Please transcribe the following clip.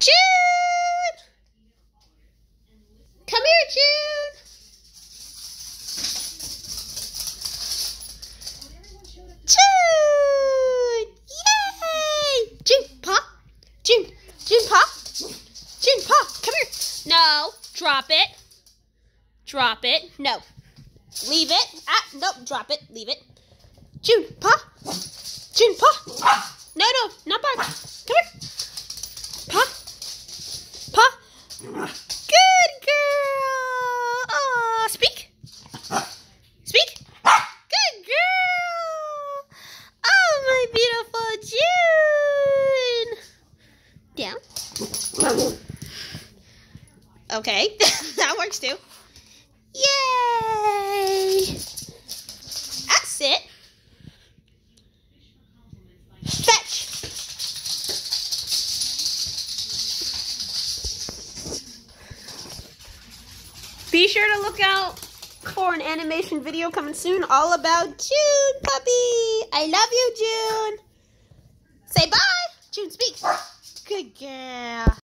June! Come here, June! June! Yay! June, paw. June, June, paw. June, paw, come here. No, drop it. Drop it. No. Leave it. Ah, nope, drop it. Leave it. June, paw. June, paw. No, no, not bark. Come here. Paw. Paw. Good girl. Aw, speak. Speak. Good girl. Oh, my beautiful June. Down. Okay, that works too. Yay! That's it. Fetch. Be sure to look out for an animation video coming soon all about June, puppy. I love you, June. Say bye. June, speaks. Good girl.